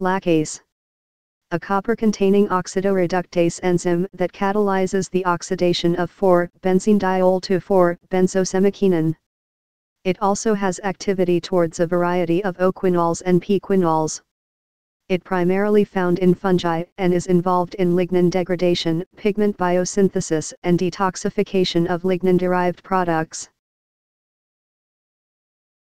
Laccase. A copper-containing oxidoreductase enzyme that catalyzes the oxidation of 4-benzene-diol to 4-benzosemiquinone. It also has activity towards a variety of o-quinols and p-quinols. It primarily found in fungi and is involved in lignin degradation, pigment biosynthesis and detoxification of lignin-derived products.